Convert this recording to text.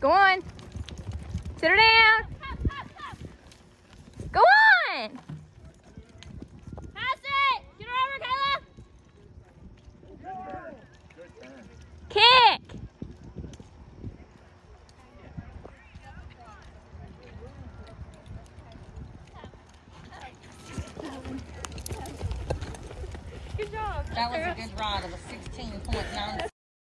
Go on. Sit her down. Go on. Pass it! Get her over, Kayla! Kick. Good job. That was a good ride. of a 16.9.